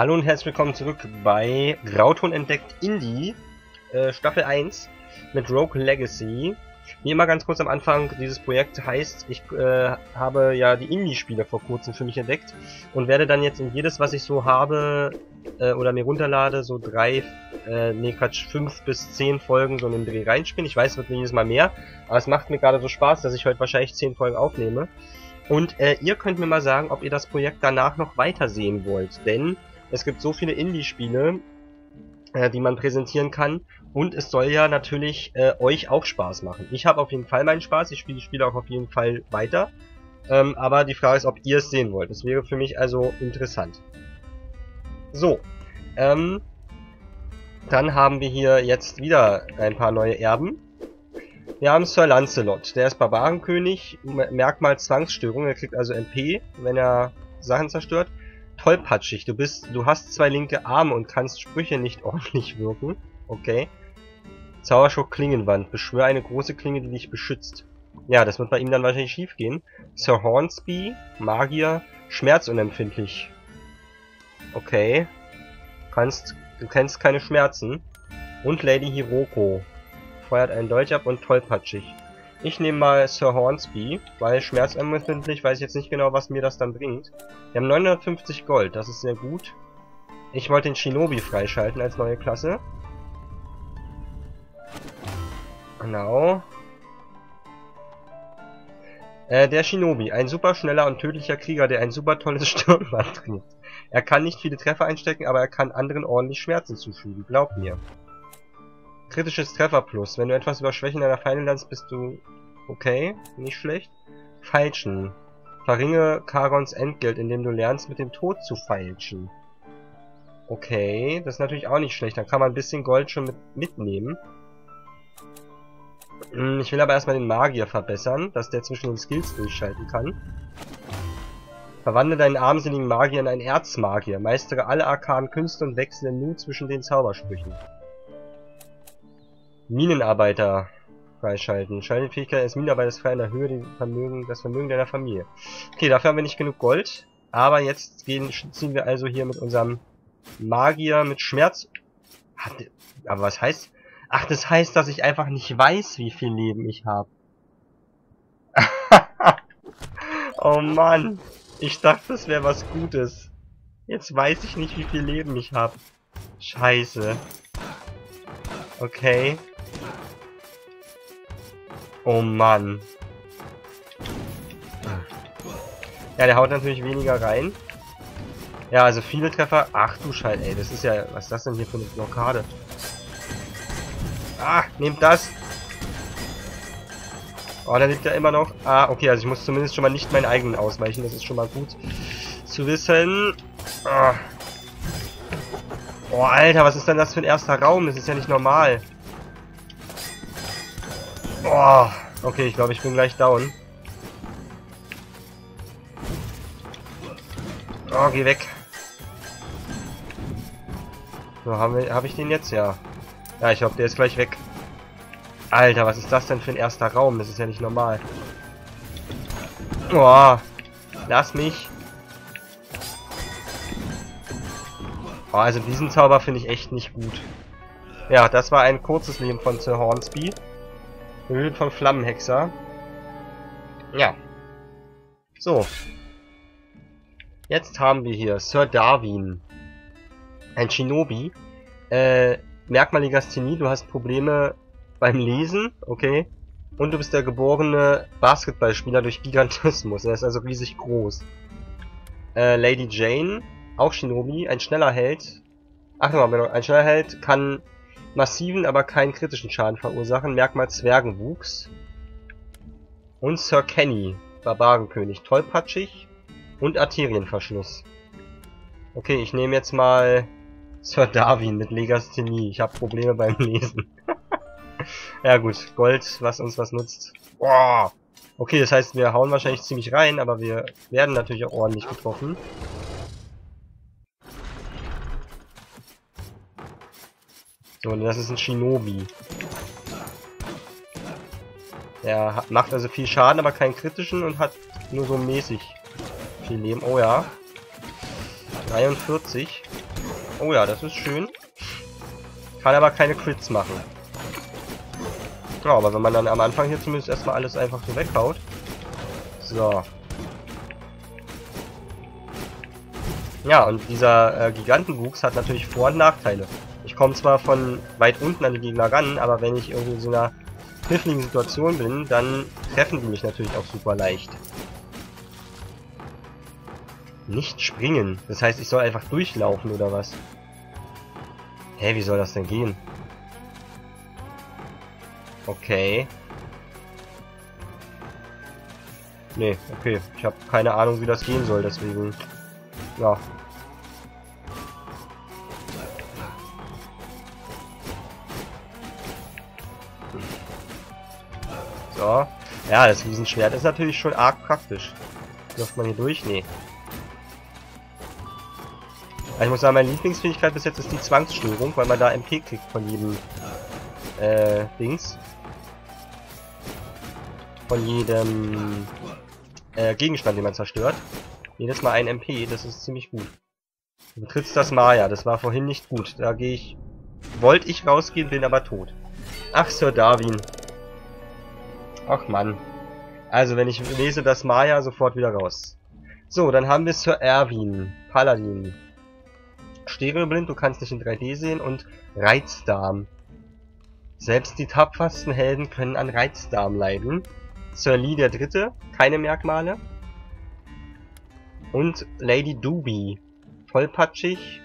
Hallo und herzlich willkommen zurück bei Rauton entdeckt Indie, äh, Staffel 1 mit Rogue Legacy. Wie immer ganz kurz am Anfang, dieses Projekt heißt, ich äh, habe ja die Indie-Spiele vor kurzem für mich entdeckt und werde dann jetzt in jedes, was ich so habe äh, oder mir runterlade, so drei, äh, nee Quatsch, fünf bis zehn Folgen so in den Dreh reinspielen. Ich weiß, es wird jedes Mal mehr, aber es macht mir gerade so Spaß, dass ich heute wahrscheinlich zehn Folgen aufnehme. Und äh, ihr könnt mir mal sagen, ob ihr das Projekt danach noch weitersehen wollt, denn es gibt so viele Indie-Spiele, äh, die man präsentieren kann. Und es soll ja natürlich äh, euch auch Spaß machen. Ich habe auf jeden Fall meinen Spaß. Ich spiele die Spiele auch auf jeden Fall weiter. Ähm, aber die Frage ist, ob ihr es sehen wollt. Das wäre für mich also interessant. So. Ähm, dann haben wir hier jetzt wieder ein paar neue Erben. Wir haben Sir Lancelot. Der ist Barbarenkönig. Merkmal Zwangsstörung. Er kriegt also MP, wenn er Sachen zerstört tollpatschig. Du bist, du hast zwei linke Arme und kannst Sprüche nicht ordentlich wirken. Okay. Zauberspruch Klingenwand. Beschwöre eine große Klinge, die dich beschützt. Ja, das wird bei ihm dann wahrscheinlich schief gehen. Sir Hornsby, Magier, schmerzunempfindlich. Okay. Kannst, du kennst keine Schmerzen. Und Lady Hiroko. Feuert einen Dolch ab und tollpatschig. Ich nehme mal Sir Hornsby, weil schmerzempfindlich weiß ich jetzt nicht genau, was mir das dann bringt. Wir haben 950 Gold, das ist sehr gut. Ich wollte den Shinobi freischalten als neue Klasse. Genau. Äh, der Shinobi, ein super schneller und tödlicher Krieger, der ein super tolles Stirnband trägt. Er kann nicht viele Treffer einstecken, aber er kann anderen ordentlich Schmerzen zufügen, glaub mir. Kritisches Treffer plus. Wenn du etwas über Schwächen deiner Feinde lernst, bist du okay, nicht schlecht. Feilschen. Verringe Karons Entgelt, indem du lernst, mit dem Tod zu feilschen. Okay, das ist natürlich auch nicht schlecht. Dann kann man ein bisschen Gold schon mit mitnehmen. Hm, ich will aber erstmal den Magier verbessern, dass der zwischen den Skills durchschalten kann. Verwandle deinen armseligen Magier in einen Erzmagier. Meistere alle arkanen Künste und wechsle nun zwischen den Zaubersprüchen. Minenarbeiter freischalten. Schaltfähigkeit des Minenarbeiters frei in der Höhe die Vermögen, das Vermögen deiner Familie. Okay, dafür haben wir nicht genug Gold. Aber jetzt gehen, ziehen wir also hier mit unserem Magier mit Schmerz... Aber was heißt... Ach, das heißt, dass ich einfach nicht weiß, wie viel Leben ich habe. oh Mann. Ich dachte, das wäre was Gutes. Jetzt weiß ich nicht, wie viel Leben ich habe. Scheiße. Okay. Oh Mann. Ja, der haut natürlich weniger rein. Ja, also viele Treffer. Ach du Scheiße, ey, das ist ja... Was ist das denn hier für eine Blockade? Ah, nehmt das! Oh, da liegt er immer noch. Ah, okay, also ich muss zumindest schon mal nicht meinen eigenen ausweichen. Das ist schon mal gut zu wissen. Oh. oh, Alter, was ist denn das für ein erster Raum? Das ist ja nicht normal. Oh, okay, ich glaube, ich bin gleich down. Oh, geh weg. So, habe ich den jetzt? Ja. Ja, ich glaube, der ist gleich weg. Alter, was ist das denn für ein erster Raum? Das ist ja nicht normal. Oh, lass mich. Oh, also diesen Zauber finde ich echt nicht gut. Ja, das war ein kurzes Leben von Sir Hornsby. Höhlen vom Flammenhexer. Ja. So. Jetzt haben wir hier Sir Darwin. Ein Shinobi. Äh, Merkmal Legasthenie, du hast Probleme beim Lesen, okay. Und du bist der geborene Basketballspieler durch Gigantismus. Er ist also riesig groß. Äh, Lady Jane, auch Shinobi, ein schneller Held. Ach nochmal, ein schneller Held kann massiven, aber keinen kritischen Schaden verursachen. Merkmal Zwergenwuchs. Und Sir Kenny, Barbarenkönig, tollpatschig und Arterienverschluss. Okay, ich nehme jetzt mal Sir Darwin mit Legasthenie. Ich habe Probleme beim Lesen. ja gut, Gold, was uns was nutzt. Boah. Okay, das heißt, wir hauen wahrscheinlich ziemlich rein, aber wir werden natürlich auch ordentlich getroffen. So, das ist ein Shinobi. Der macht also viel Schaden, aber keinen kritischen und hat nur so mäßig viel Leben. Oh ja. 43. Oh ja, das ist schön. Kann aber keine Crits machen. Ja, aber wenn man dann am Anfang hier zumindest erstmal alles einfach so weghaut. So. Ja, und dieser äh, Gigantenwuchs hat natürlich Vor- und Nachteile. Komme zwar von weit unten an die Gegner ran, aber wenn ich irgendwie in so einer kniffligen Situation bin, dann treffen die mich natürlich auch super leicht. Nicht springen. Das heißt, ich soll einfach durchlaufen, oder was? Hä, wie soll das denn gehen? Okay. Nee, okay. Ich habe keine Ahnung, wie das gehen soll, deswegen... Ja. Ja, das Riesenschwert ist natürlich schon arg praktisch. Läuft man hier durch? Nee. Also ich muss sagen, meine Lieblingsfähigkeit bis jetzt ist die Zwangsstörung, weil man da MP kriegt von jedem äh, Dings. Von jedem äh, Gegenstand, den man zerstört. Jedes Mal ein MP, das ist ziemlich gut. Du betrittst das Maya, das war vorhin nicht gut. Da gehe ich... Wollte ich rausgehen, bin aber tot. Ach, Sir Darwin. Ach Mann. Also, wenn ich lese das Maya, sofort wieder raus. So, dann haben wir Sir Erwin, Paladin. Stereoblind, du kannst nicht in 3D sehen und Reizdarm. Selbst die tapfersten Helden können an Reizdarm leiden. Sir Lee der Dritte, keine Merkmale. Und Lady Doobie, vollpatschig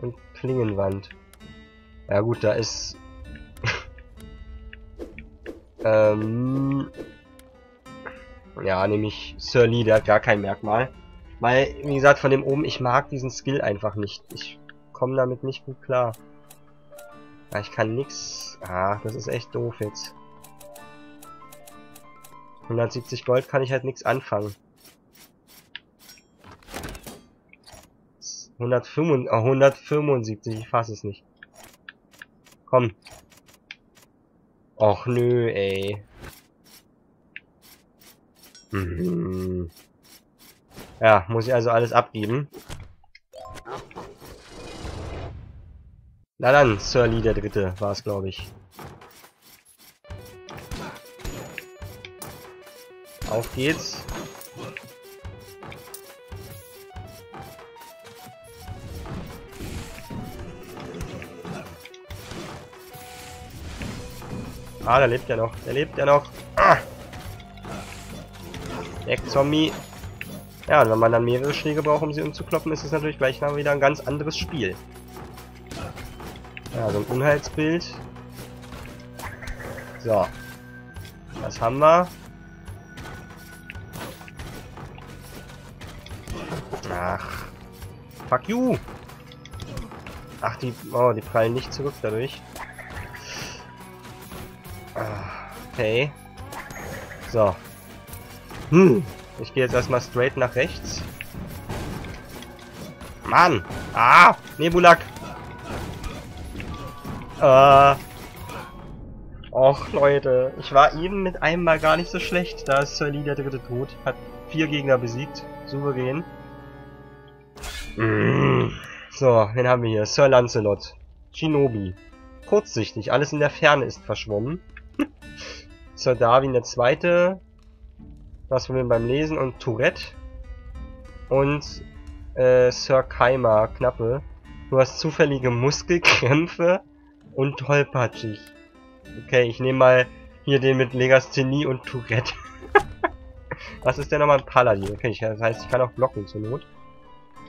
und Klingenwand. Ja gut, da ist... ähm... Ja, nämlich Sir Lee, der hat gar kein Merkmal. Weil, wie gesagt, von dem oben, ich mag diesen Skill einfach nicht. Ich komme damit nicht gut klar. Ja, ich kann nix... Ah, das ist echt doof jetzt. 170 Gold kann ich halt nichts anfangen. 175, oh, 175, ich fasse es nicht. Komm. Och nö, ey. Mhm. Ja, muss ich also alles abgeben. Na dann, Sir Lee der Dritte war es, glaube ich. Auf geht's. Ah, der lebt ja noch. Der lebt ja noch. Ah. Weg, Zombie. Ja, und wenn man dann mehrere Schläge braucht, um sie umzukloppen, ist es natürlich gleich mal wieder ein ganz anderes Spiel. Ja, so ein Unheilsbild. So. Was haben wir? Ach. Fuck you! Ach, die... Oh, die prallen nicht zurück dadurch. Okay. So. Hm. Ich gehe jetzt erstmal straight nach rechts. Mann! Ah! Nebulak! Äh. Och, Leute. Ich war eben mit einem Mal gar nicht so schlecht. Da ist Sir Lee der dritte tot. Hat vier Gegner besiegt. Souverän. Mm. So, wen haben wir hier? Sir Lancelot. Shinobi. Kurzsichtig. Alles in der Ferne ist verschwommen. Sir Darwin der Zweite. Was wir beim Lesen und Tourette. Und äh, Sir Keimer, Knappe. Du hast zufällige Muskelkrämpfe und tollpatschig. Okay, ich nehme mal hier den mit Legasthenie und Tourette. Was ist denn nochmal ein Paladin? Okay, ich, das heißt, ich kann auch blocken zur Not.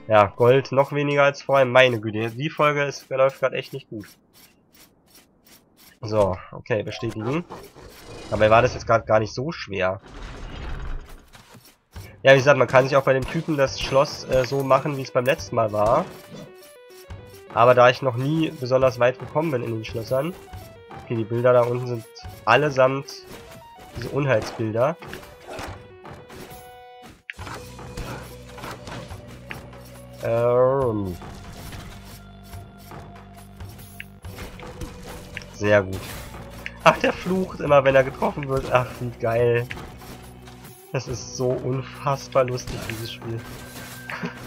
Ja, Gold noch weniger als vorher. Meine Güte, die Folge ist, läuft gerade echt nicht gut. So, okay, bestätigen. Aber war das jetzt gerade gar nicht so schwer. Ja, wie gesagt, man kann sich auch bei dem Typen das Schloss äh, so machen, wie es beim letzten Mal war. Aber da ich noch nie besonders weit gekommen bin in den Schlössern. Okay, die Bilder da unten sind allesamt diese Unheilsbilder. Ähm. Sehr gut. Ach, der flucht immer, wenn er getroffen wird. Ach, wie geil. Das ist so unfassbar lustig, dieses Spiel.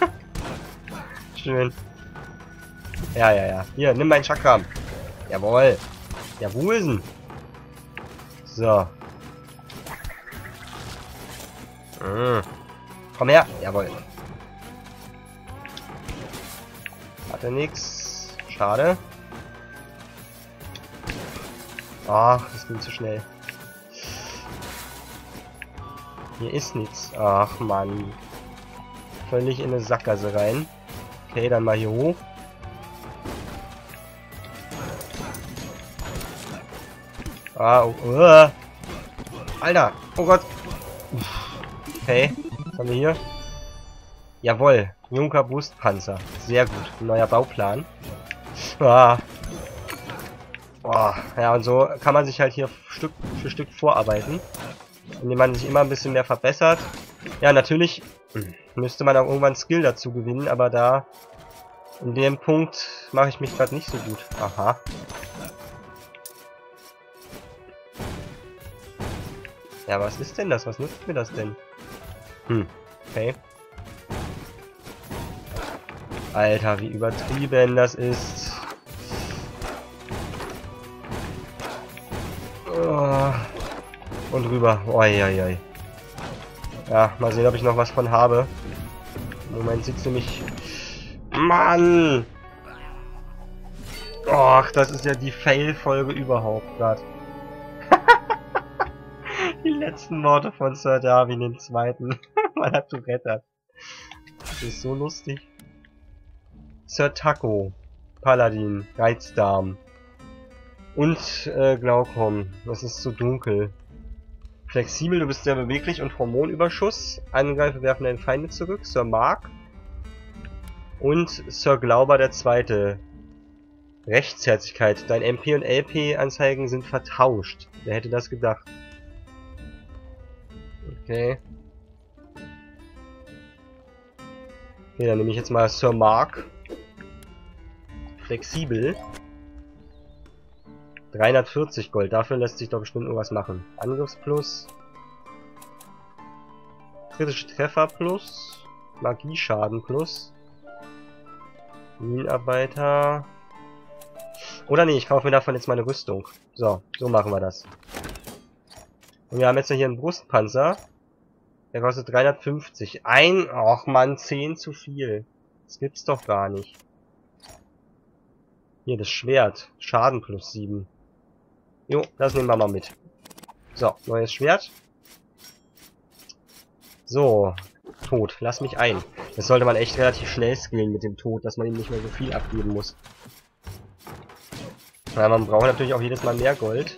Schön. Ja, ja, ja. Hier, nimm meinen Chakram. Jawohl. Ja, wo ist denn? So. Mm. Komm her. Jawohl. Hatte nix. Schade. Ach, das ging zu schnell. Hier ist nichts. Ach, Mann. Völlig in eine Sackgasse rein. Okay, dann mal hier hoch. Ah, oh, uh. Alter, oh Gott. Okay, was haben wir hier? Jawohl, Junker Brustpanzer. Sehr gut, neuer Bauplan. Ah. Oh, ja, und so kann man sich halt hier Stück für Stück vorarbeiten. Indem man sich immer ein bisschen mehr verbessert. Ja, natürlich müsste man auch irgendwann Skill dazu gewinnen, aber da in dem Punkt mache ich mich gerade nicht so gut. Aha. Ja, was ist denn das? Was nutzt mir das denn? Hm, okay. Alter, wie übertrieben das ist. Und rüber. Oi. Ja, mal sehen, ob ich noch was von habe. Im Moment sieht es nämlich... Mann! Och, das ist ja die Fail-Folge überhaupt gerade. die letzten Worte von Sir Darwin den zweiten. Man hat Tourette. Das ist so lustig. Sir Taco. Paladin. Reizdarm. Und äh, Glaukom. Das ist zu dunkel. Flexibel, du bist sehr beweglich und Hormonüberschuss. Angreifer werfen deine Feinde zurück. Sir Mark. Und Sir Glauber der Zweite. Rechtsherzigkeit. Dein MP und LP Anzeigen sind vertauscht. Wer hätte das gedacht? Okay. Okay, dann nehme ich jetzt mal Sir Mark. Flexibel. 340 Gold. Dafür lässt sich doch bestimmt irgendwas machen. Angriffsplus. Kritische Treffer plus. Magieschaden plus. Minenarbeiter. Oder nee, ich kaufe mir davon jetzt meine Rüstung. So, so machen wir das. Und wir haben jetzt hier einen Brustpanzer. Der kostet 350. Ein, ach man, 10 zu viel. Das gibt's doch gar nicht. Hier, das Schwert. Schaden plus 7. Jo, das nehmen wir mal mit. So, neues Schwert. So, Tod, lass mich ein. Das sollte man echt relativ schnell skillen mit dem Tod, dass man ihm nicht mehr so viel abgeben muss. Ja, man braucht natürlich auch jedes Mal mehr Gold.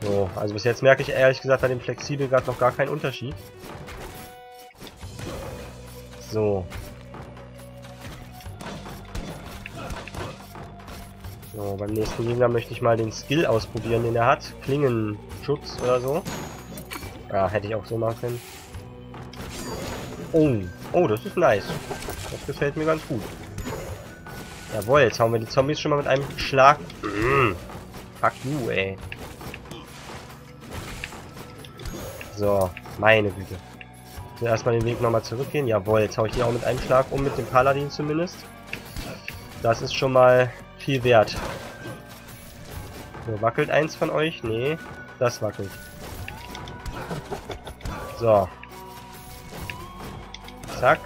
So, also bis jetzt merke ich ehrlich gesagt an dem Flexibel gerade noch gar keinen Unterschied. So, So, beim nächsten Gegner möchte ich mal den Skill ausprobieren, den er hat. Klingenschutz oder so. Ja, hätte ich auch so machen können. Oh, oh, das ist nice. Das gefällt mir ganz gut. Jawohl, jetzt hauen wir die Zombies schon mal mit einem Schlag. Mm. Fuck you, ey. So, meine Güte. Zuerst mal den Weg nochmal zurückgehen. Jawohl, jetzt hau ich die auch mit einem Schlag um, mit dem Paladin zumindest. Das ist schon mal viel wert. So, wackelt eins von euch? Nee, das wackelt. So. Zack.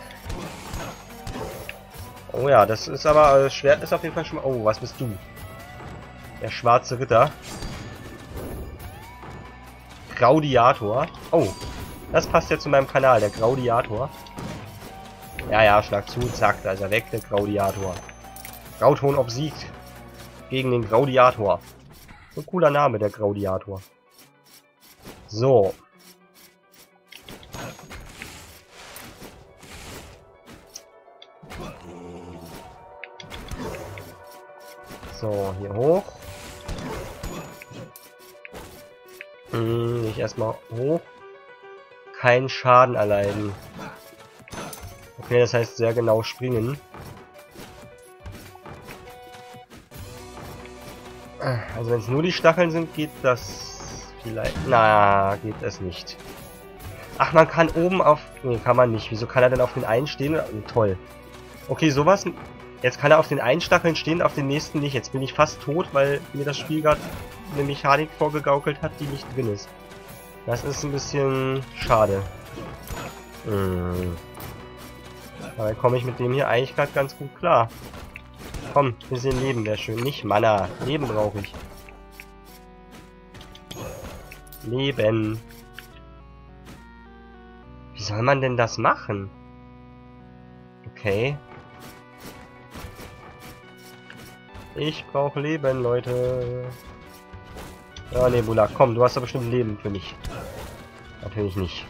Oh ja, das ist aber, das Schwert ist auf jeden Fall schon. Oh, was bist du? Der schwarze Ritter. Graudiator. Oh, das passt ja zu meinem Kanal, der Graudiator. Ja, ja, schlag zu, zack, da ist er weg, der Graudiator. Grauton obsiegt gegen den Graudiator. So ein cooler Name, der Graudiator. So. So, hier hoch. Hm, ich erstmal hoch. Kein Schaden erleiden. Okay, das heißt sehr genau springen. Also wenn es nur die Stacheln sind, geht das vielleicht... Na, geht es nicht. Ach, man kann oben auf... Nee, kann man nicht. Wieso kann er denn auf den einen stehen? Oh, toll. Okay, sowas... Jetzt kann er auf den einen Stacheln stehen, auf den nächsten nicht. Jetzt bin ich fast tot, weil mir das Spiel gerade eine Mechanik vorgegaukelt hat, die nicht drin ist. Das ist ein bisschen schade. Hm. Dann komme ich mit dem hier eigentlich gerade ganz gut klar. Komm, bisschen Leben wäre schön. Nicht Mana. Leben brauche ich. Leben. Wie soll man denn das machen? Okay. Ich brauche Leben, Leute. Ja, Nebula, komm, du hast doch bestimmt Leben für mich. Natürlich nicht.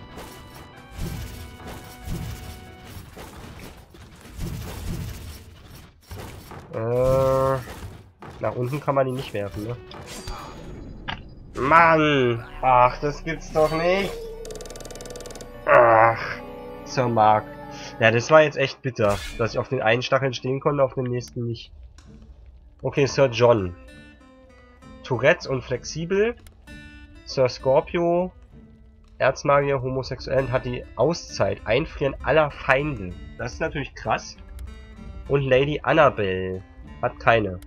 Nach unten kann man die nicht werfen, ne? Mann! Ach, das gibt's doch nicht! Ach, Sir Mark. Ja, das war jetzt echt bitter, dass ich auf den einen Stacheln stehen konnte, auf dem nächsten nicht. Okay, Sir John. Tourette und flexibel. Sir Scorpio, Erzmagier, homosexuell und hat die Auszeit, Einfrieren aller Feinde. Das ist natürlich krass. Und Lady Annabelle hat keine.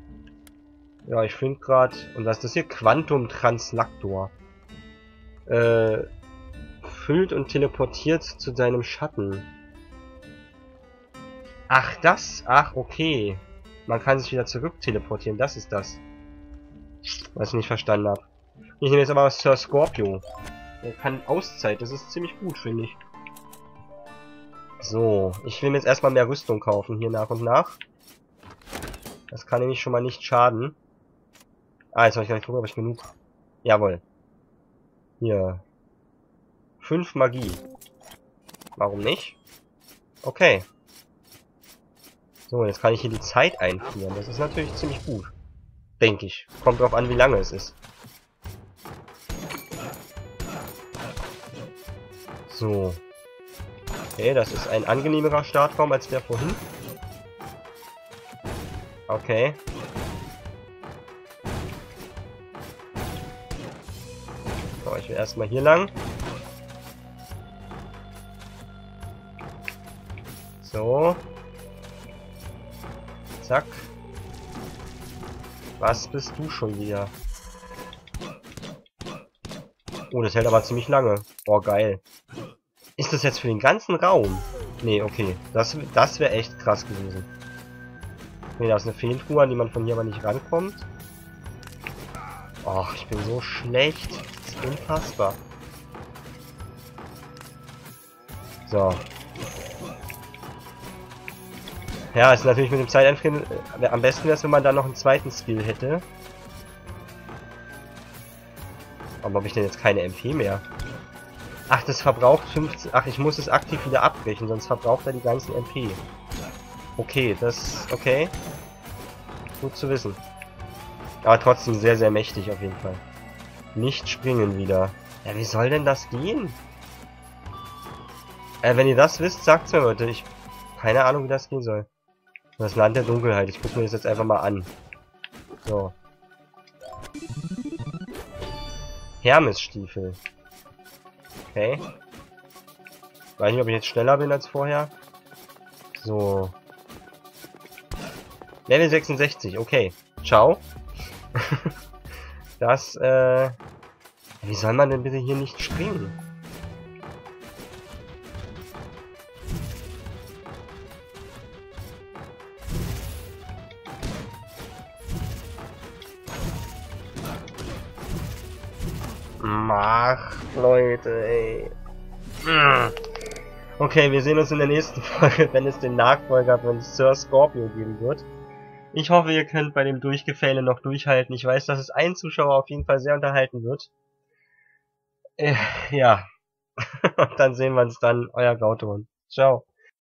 Ja, ich finde gerade... Und was ist das hier? Quantum Translaktor. Äh, füllt und teleportiert zu seinem Schatten. Ach, das? Ach, okay. Man kann sich wieder zurück teleportieren. Das ist das. Was ich nicht verstanden habe. Ich nehme jetzt aber Sir Scorpio. Er kann Auszeit. Das ist ziemlich gut, finde ich. So. Ich will mir jetzt erstmal mehr Rüstung kaufen. Hier nach und nach. Das kann nämlich schon mal nicht schaden. Ah, jetzt habe ich gleich gucken, ob ich genug... Jawohl. Hier. Fünf Magie. Warum nicht? Okay. So, jetzt kann ich hier die Zeit einfrieren. Das ist natürlich ziemlich gut. Denke ich. Kommt drauf an, wie lange es ist. So. Okay, das ist ein angenehmerer Startraum als der vorhin. Okay. Will erstmal hier lang. So. Zack. Was bist du schon wieder? Oh, das hält aber ziemlich lange. Oh, geil. Ist das jetzt für den ganzen Raum? Nee, okay. Das, das wäre echt krass gewesen. Nee, da ist eine Fehltruhe, an die man von hier aber nicht rankommt. Och, ich bin so schlecht. Unfassbar. So. Ja, ist natürlich mit dem Zeiteinfrieren äh, am besten wäre wenn man da noch einen zweiten Skill hätte. Aber habe ich denn jetzt keine MP mehr? Ach, das verbraucht 15... Ach, ich muss es aktiv wieder abbrechen, sonst verbraucht er die ganzen MP. Okay, das... Okay. Gut zu wissen. Aber trotzdem sehr, sehr mächtig auf jeden Fall. Nicht springen wieder. Ja, wie soll denn das gehen? Äh, wenn ihr das wisst, sagt's mir, Leute. Ich... Keine Ahnung, wie das gehen soll. Das Land der Dunkelheit. Ich gucke mir das jetzt einfach mal an. So. Hermesstiefel. Okay. Weiß nicht, ob ich jetzt schneller bin als vorher. So. Level 66, okay. Ciao. das, äh... Wie soll man denn bitte hier nicht springen? Mach, Leute, ey. Okay, wir sehen uns in der nächsten Folge, wenn es den Nachfolger von Sir Scorpio geben wird. Ich hoffe, ihr könnt bei dem Durchgefälle noch durchhalten. Ich weiß, dass es einen Zuschauer auf jeden Fall sehr unterhalten wird. Äh, ja. dann sehen wir uns dann. Euer Gauton. Ciao.